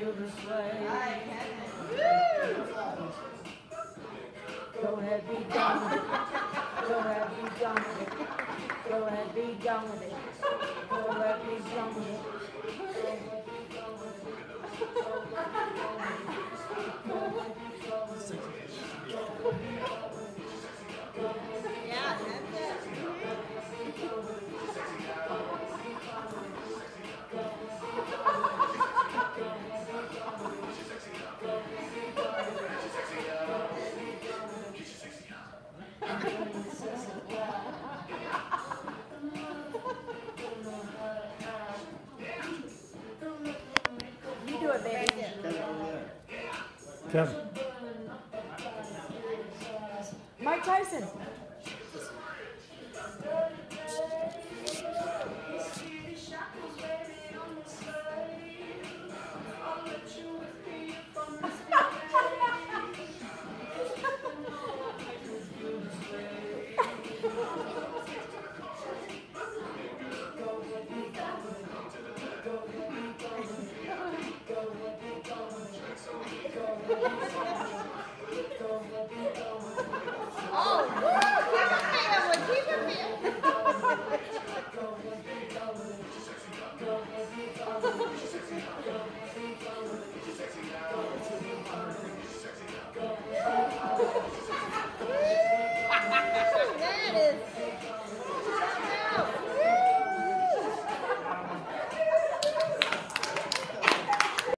feel the sway. Go ahead, be done with it. Go ahead, be done with it. Go ahead, be done with it. Go ahead, be done with it. Kevin, Mike Tyson.